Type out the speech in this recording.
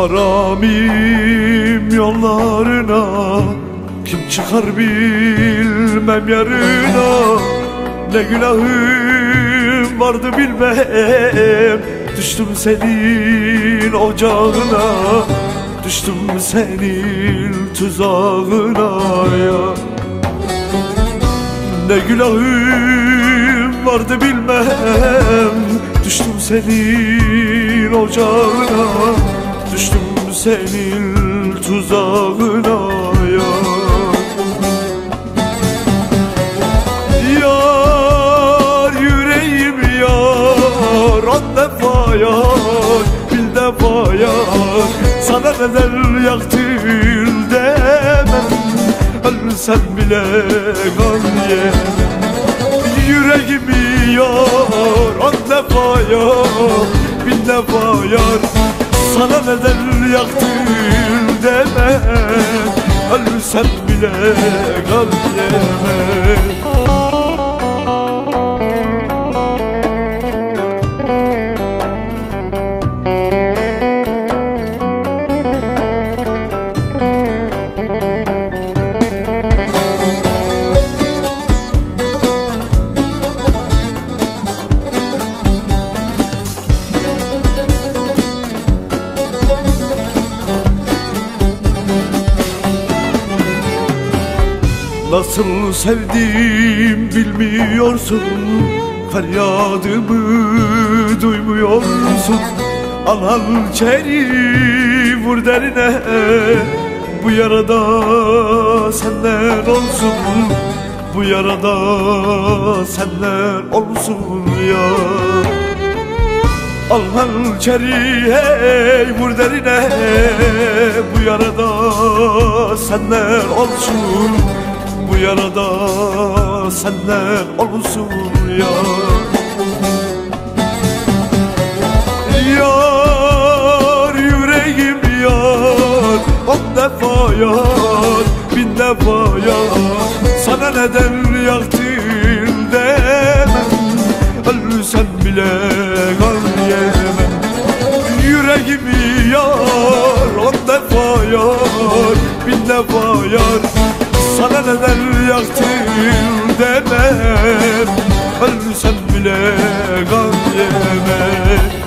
Haramim yollarına. Kim çıkar bilmem yarına. Ne günahım vardı bilmem. Düştüm senin ocağına. Düştüm senin tuzağına ya. Ne günahım vardı bilmem. Düştüm senin ocağına senin tuzağına ya Yar yüreğim yar On defa yar Bil defa yar. Sana neden yaktın demem Ölsem bile gam yemem Yüreğimi yar On defa yar Bin defa yar sana neden yaktın deme. Ölsem bile yeme Nasıl sevdim bilmiyorsun. Feryadımı duymuyorsun Al hançeri vur derine. Bu yarada senden olsun. Bu yarada senden olsun ya. Al hançeri hey vur derine. Bu yarada senden olsun bu yarada senden olsun ya. Yar yüreğim yar On defa yar bin defa yar. Sana neden yaktın demem Ölsem bile gam yemem. Yüreğimi yar on defa yar bin defa yar sana neden yaktın demem. Ölsem bile gam yemem